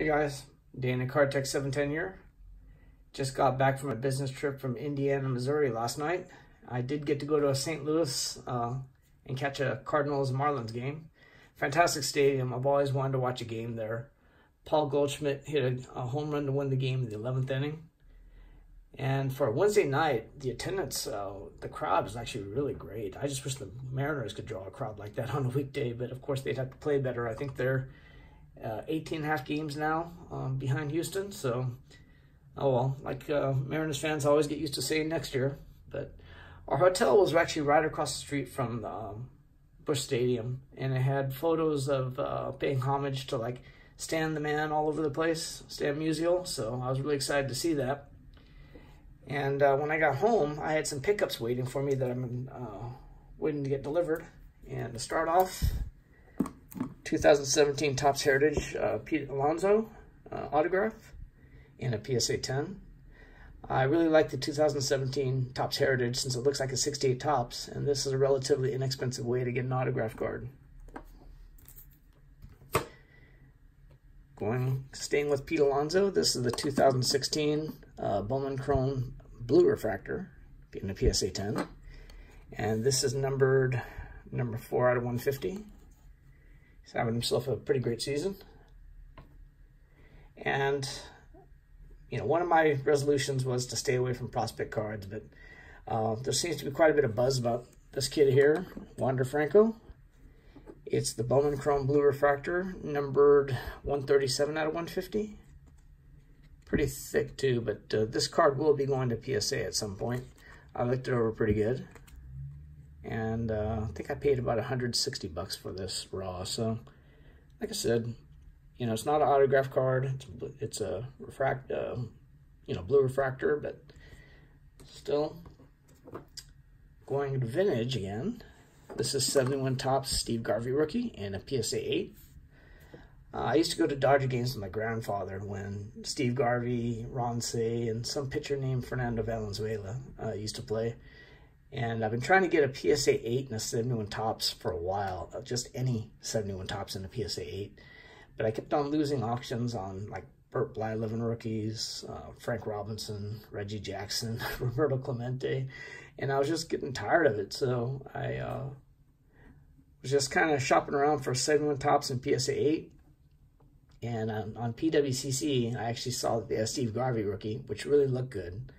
Hey guys, Dana Cardtech 710 here. Just got back from a business trip from Indiana, Missouri last night. I did get to go to a St. Louis uh, and catch a Cardinals Marlins game. Fantastic stadium. I've always wanted to watch a game there. Paul Goldschmidt hit a, a home run to win the game in the 11th inning. And for a Wednesday night, the attendance, uh, the crowd was actually really great. I just wish the Mariners could draw a crowd like that on a weekday, but of course they'd have to play better. I think they're uh, 18 and a half games now um, behind Houston. So, oh well, like uh, Mariners fans always get used to saying next year. But our hotel was actually right across the street from um, Busch Stadium, and it had photos of uh, paying homage to like Stan the Man all over the place, Stan Musial. So I was really excited to see that. And uh, when I got home, I had some pickups waiting for me that I'm uh, waiting to get delivered. And to start off, 2017 Topps Heritage uh, Pete Alonso uh, autograph and a PSA 10. I really like the 2017 Topps Heritage since it looks like a 68 Topps, and this is a relatively inexpensive way to get an autograph card. Going, staying with Pete Alonso, this is the 2016 uh, Bowman Chrome Blue Refractor in a PSA 10. And this is numbered number 4 out of 150. He's having himself a pretty great season. And, you know, one of my resolutions was to stay away from prospect cards, but uh, there seems to be quite a bit of buzz about this kid here, Wander Franco. It's the Bowman Chrome Blue Refractor, numbered 137 out of 150. Pretty thick too, but uh, this card will be going to PSA at some point. I looked it over pretty good and uh, I think I paid about 160 bucks for this raw. So, like I said, you know, it's not an autograph card. It's, it's a refract, uh, you know, blue refractor, but still going to vintage again. This is 71 Topps Steve Garvey rookie and a PSA 8. Uh, I used to go to Dodger games with my grandfather when Steve Garvey, Ron Cey, and some pitcher named Fernando Valenzuela uh, used to play. And I've been trying to get a PSA 8 and a 71 Topps for a while, uh, just any 71 Topps and a PSA 8. But I kept on losing auctions on like Burt Blyleven rookies, uh, Frank Robinson, Reggie Jackson, Roberto Clemente, and I was just getting tired of it. So I uh, was just kind of shopping around for 71 Topps and PSA 8. And on, on PWCC, I actually saw the Steve Garvey rookie, which really looked good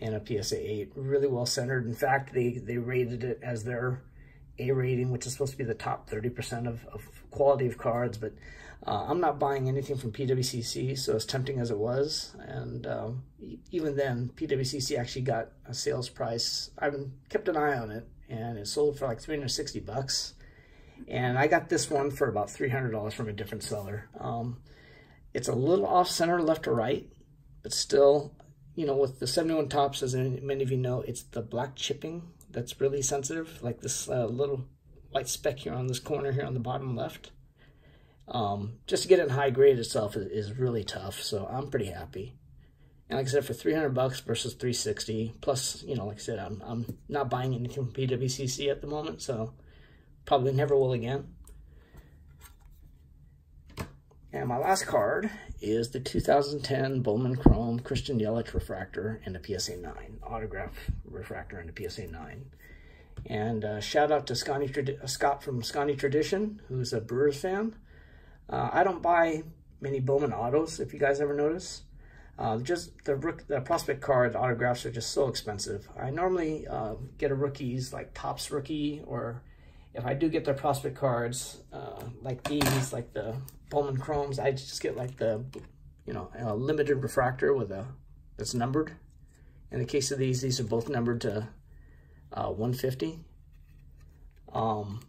and a PSA 8. Really well centered. In fact, they, they rated it as their A rating, which is supposed to be the top 30% of, of quality of cards. But uh, I'm not buying anything from PWCC, so as tempting as it was. And um, even then, PWCC actually got a sales price. I've kept an eye on it, and it sold for like 360 bucks. And I got this one for about $300 from a different seller. Um, it's a little off-center left to right, but still you know, with the 71 Topps, as many of you know, it's the black chipping that's really sensitive, like this uh, little white speck here on this corner here on the bottom left. Um, just to get it in high grade itself is, is, really tough, so I'm pretty happy. And like I said, for 300 bucks versus 360, plus, you know, like I said, I'm, I'm not buying anything from PWCC at the moment, so probably never will again. And my last card is the 2010 Bowman Chrome Christian Yelich refractor and a PSA 9, autograph refractor and a PSA 9. And uh, shout out to Scotty, uh, Scott from Scotty Tradition, who's a Brewers fan. Uh, I don't buy many Bowman autos, if you guys ever notice. Uh, just the, the prospect card autographs are just so expensive. I normally uh, get a rookie's like Topps rookie or if I do get their prospect cards, uh, like these, like the Bowman Chromes, I just get like the, you know, a limited refractor with a, that's numbered. In the case of these, these are both numbered to uh, 150. Um,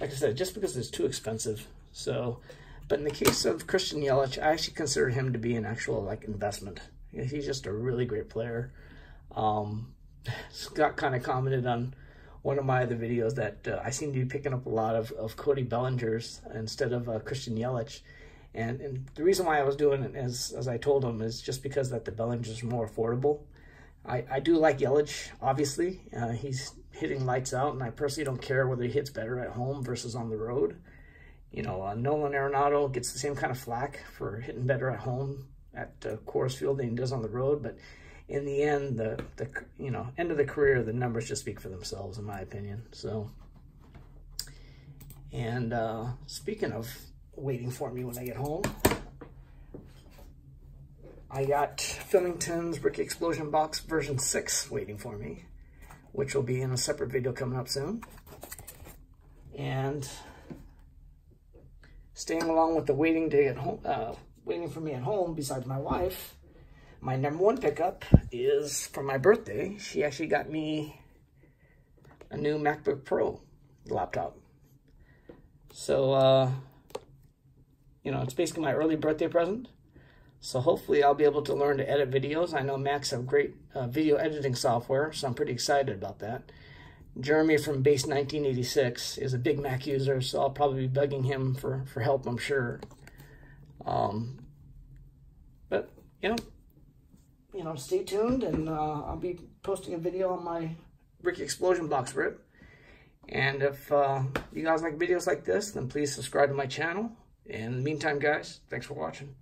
like I said, just because it's too expensive. So, but in the case of Christian Yelich, I actually consider him to be an actual like investment. He's just a really great player. Um, Scott kind of commented on one of my other videos that uh, I seem to be picking up a lot of, of Cody Bellinger's instead of uh, Christian Yelich. And, and the reason why I was doing it, as, as I told him, is just because that the Bellinger's more affordable. I, I do like Yelich, obviously. Uh, he's hitting lights out, and I personally don't care whether he hits better at home versus on the road. You know, uh, Nolan Arenado gets the same kind of flack for hitting better at home at uh, Coors Field than he does on the road, but in the end, the the you know end of the career, the numbers just speak for themselves, in my opinion. So, and uh, speaking of waiting for me when I get home, I got Fillington's Ricky Explosion Box version six waiting for me, which will be in a separate video coming up soon. And staying along with the waiting day at home, uh, waiting for me at home, besides my wife my number one pickup is for my birthday. She actually got me a new MacBook Pro laptop. So, uh, you know, it's basically my early birthday present. So hopefully I'll be able to learn to edit videos. I know Macs have great uh, video editing software, so I'm pretty excited about that. Jeremy from Base 1986 is a big Mac user, so I'll probably be bugging him for, for help, I'm sure. Um, but, you know, you know, stay tuned and uh, I'll be posting a video on my Ricky Explosion box rip. And if uh, you guys like videos like this, then please subscribe to my channel. And in the meantime, guys, thanks for watching.